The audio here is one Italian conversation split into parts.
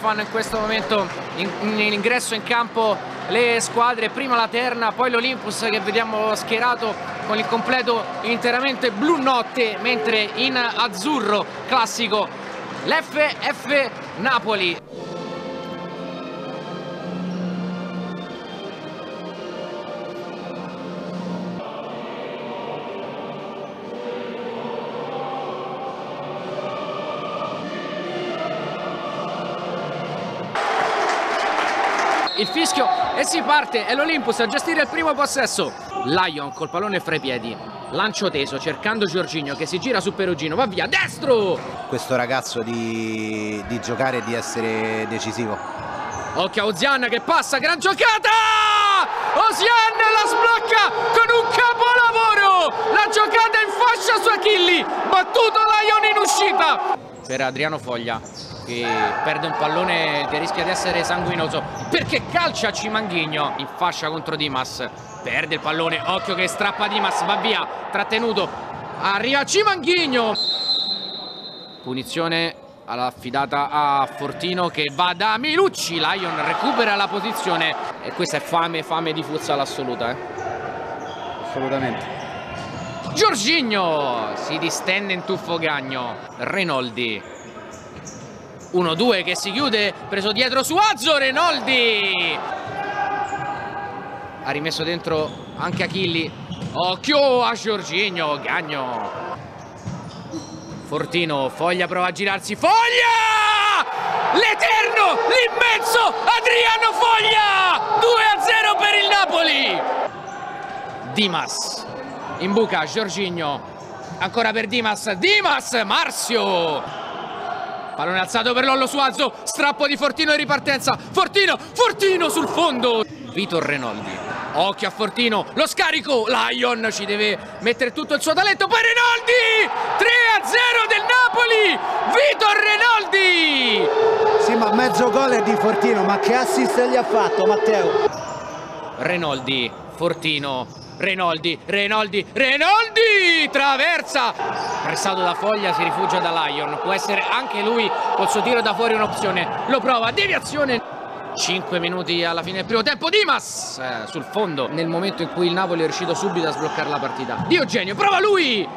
fanno in questo momento in, in in campo le squadre, prima la Terna, poi l'Olympus che vediamo schierato con il completo interamente blu notte, mentre in azzurro classico l'FF Napoli. Il fischio e si parte, è l'Olympus a gestire il primo possesso. Lion col pallone fra i piedi, lancio teso cercando Giorginio che si gira su Perugino, va via, destro! Questo ragazzo di, di giocare e di essere decisivo. Occhio a Ozian che passa, gran giocata! Ozian la sblocca con un capolavoro! La giocata in fascia su Achilli, battuto Lion in uscita! Per Adriano Foglia che perde un pallone che rischia di essere sanguinoso. Perché calcia Cimanghigno in fascia contro Dimas. Perde il pallone, occhio che strappa Dimas va via, trattenuto. Arriva Cimanghigno. Punizione affidata a Fortino che va da Milucci. Lion recupera la posizione e questa è fame, fame di futsal assoluta eh? assolutamente. Giorginio si distende in tuffo Gagno. Renoldi 1-2 che si chiude, preso dietro su Azzo, Renoldi! Ha rimesso dentro anche Achilli. Occhio a Giorginio, Gagno. Fortino, Foglia prova a girarsi, Foglia! L'Eterno, l'immenso Adriano Foglia! 2-0 per il Napoli! Dimas, in buca, Giorginio, ancora per Dimas, Dimas, Marzio! Pallone alzato per Lollo Suazzo, strappo di Fortino in ripartenza, Fortino, Fortino sul fondo. Vitor Renoldi, occhio a Fortino, lo scarico, Lion ci deve mettere tutto il suo talento, poi Renoldi, 3-0 del Napoli, Vitor Renoldi. Sì, ma mezzo gol è di Fortino, ma che assist gli ha fatto Matteo? Renoldi, Fortino, Renoldi, Renoldi, Renoldi! Traversa! Pressato da Foglia, si rifugia da Lion. Può essere anche lui col suo tiro da fuori un'opzione. Lo prova, deviazione. 5 minuti alla fine del primo tempo Dimas eh, sul fondo nel momento in cui il Napoli è riuscito subito a sbloccare la partita Diogenio prova lui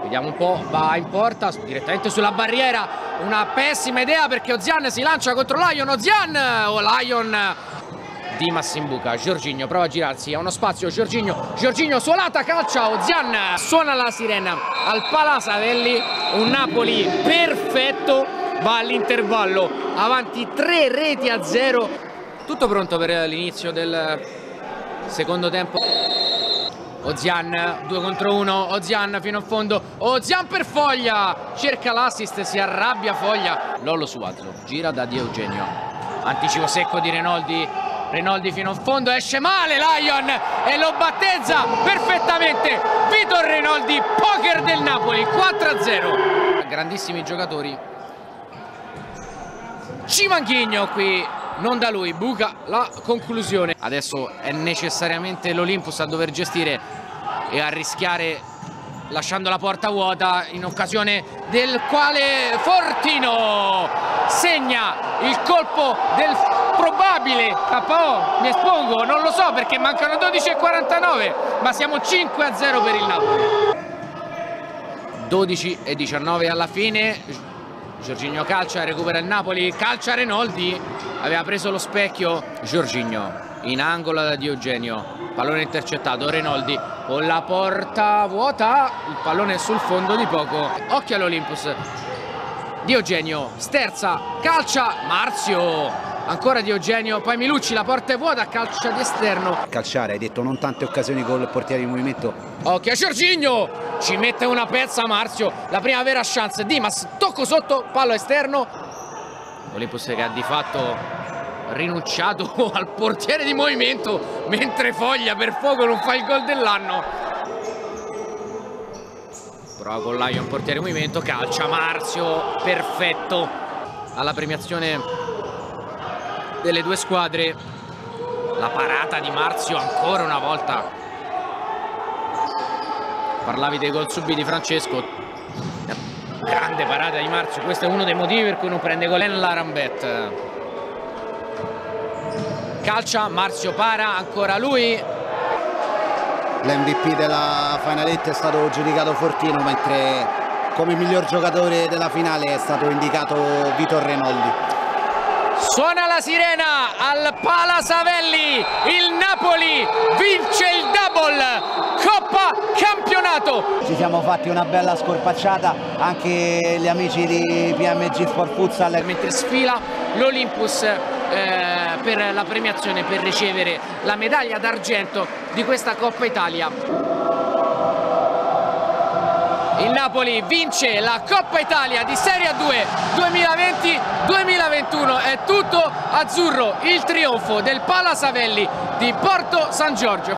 vediamo un po' va in porta direttamente sulla barriera una pessima idea perché Ozian si lancia contro Lion Ozian o Lion Dimas in buca, Giorginio prova a girarsi, ha uno spazio, Giorginio, Giorginio suolata, calcia, Ozian suona la sirena al Palasavelli, un Napoli perfetto, va all'intervallo, avanti tre reti a zero, tutto pronto per l'inizio del secondo tempo. Ozian, 2 contro 1, Ozian fino in fondo, Ozian per Foglia, cerca l'assist, si arrabbia Foglia, Lollo Suazzo, gira da Di Eugenio, anticipo secco di Renoldi, Rinaldi fino in fondo, esce male Lion e lo battezza perfettamente Vitor Rinaldi, poker del Napoli, 4-0. Grandissimi giocatori. Cimanchigno qui, non da lui, buca la conclusione. Adesso è necessariamente l'Olympus a dover gestire e a rischiare lasciando la porta vuota in occasione del quale Fortino segna il colpo del probabile KO, mi espongo, non lo so perché mancano 12,49 ma siamo 5 a 0 per il Napoli. 12 e 19 alla fine Giorginio calcia, recupera il Napoli, calcia Renoldi aveva preso lo specchio Giorginio in angolo da Diogenio pallone intercettato Renoldi con la porta vuota il pallone sul fondo di poco occhio all'Olympus. Diogenio sterza calcia Marzio ancora Diogenio, poi Milucci, la porta è vuota, calcia di esterno. Calciare, hai detto non tante occasioni col portiere di movimento. Occhio a Giorginio, ci mette una pezza Marzio, la prima vera chance, Dimas, tocco sotto, pallo esterno. Olympus che ha di fatto rinunciato al portiere di movimento, mentre Foglia per poco non fa il gol dell'anno. Prova con Lion, portiere di movimento, calcia Marzio, perfetto alla premiazione delle due squadre la parata di Marzio ancora una volta parlavi dei gol subiti Francesco Grande parata di Marzio, questo è uno dei motivi per cui non prende gol Larambet. Calcia, Marzio para, ancora lui. L'MVP della finaletta è stato giudicato Fortino mentre come miglior giocatore della finale è stato indicato Vitor Renoldi. Suona la sirena al Palasavelli, il Napoli vince il double, Coppa Campionato. Ci siamo fatti una bella scorpacciata, anche gli amici di PMG Sport Futsal. Mentre sfila l'Olympus eh, per la premiazione per ricevere la medaglia d'argento di questa Coppa Italia. Il Napoli vince la Coppa Italia di Serie A2 2020-2021. È tutto azzurro, il trionfo del Palasavelli di Porto San Giorgio.